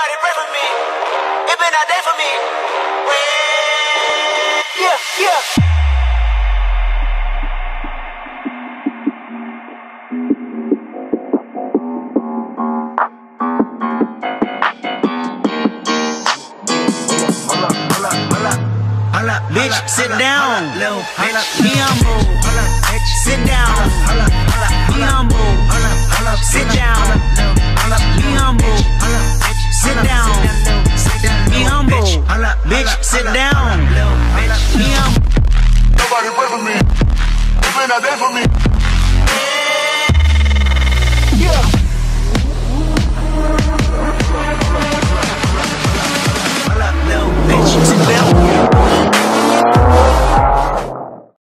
Somebody pray for me. It been a day for me. Yeah, yeah. Bitch, sit down. Bitch, be humble. Sit down. Humble. Bitch, sit down. Nobody pray for me. It's been a day for me.